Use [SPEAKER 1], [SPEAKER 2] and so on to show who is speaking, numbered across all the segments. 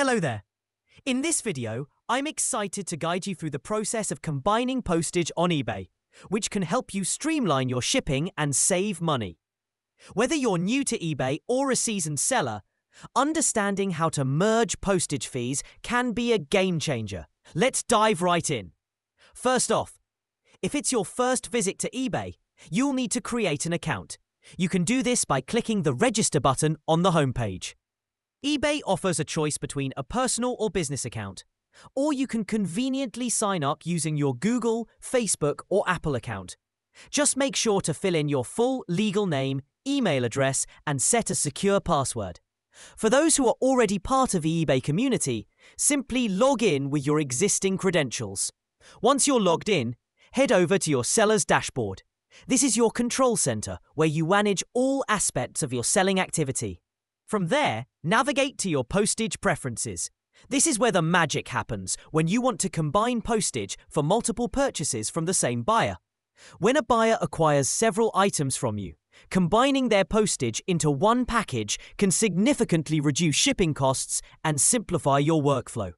[SPEAKER 1] Hello there. In this video, I'm excited to guide you through the process of combining postage on eBay, which can help you streamline your shipping and save money. Whether you're new to eBay or a seasoned seller, understanding how to merge postage fees can be a game changer. Let's dive right in. First off, if it's your first visit to eBay, you'll need to create an account. You can do this by clicking the register button on the homepage. eBay offers a choice between a personal or business account, or you can conveniently sign up using your Google, Facebook, or Apple account. Just make sure to fill in your full legal name, email address, and set a secure password. For those who are already part of the eBay community, simply log in with your existing credentials. Once you're logged in, head over to your seller's dashboard. This is your control center where you manage all aspects of your selling activity. From there, navigate to your postage preferences. This is where the magic happens when you want to combine postage for multiple purchases from the same buyer. When a buyer acquires several items from you, combining their postage into one package can significantly reduce shipping costs and simplify your workflow.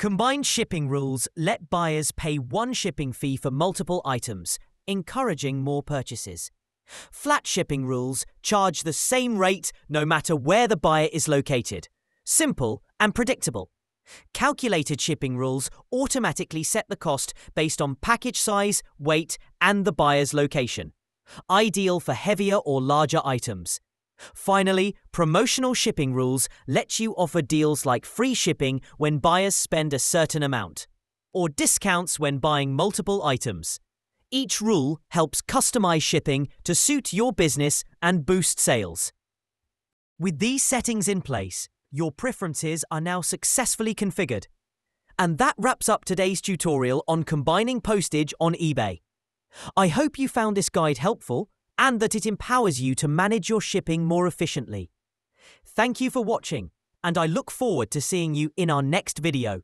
[SPEAKER 1] Combined shipping rules let buyers pay one shipping fee for multiple items, encouraging more purchases. Flat shipping rules charge the same rate no matter where the buyer is located. Simple and predictable. Calculated shipping rules automatically set the cost based on package size, weight, and the buyer's location. Ideal for heavier or larger items. Finally, promotional shipping rules let you offer deals like free shipping when buyers spend a certain amount, or discounts when buying multiple items. Each rule helps customize shipping to suit your business and boost sales. With these settings in place, your preferences are now successfully configured. And that wraps up today's tutorial on combining postage on eBay. I hope you found this guide helpful and that it empowers you to manage your shipping more efficiently. Thank you for watching, and I look forward to seeing you in our next video.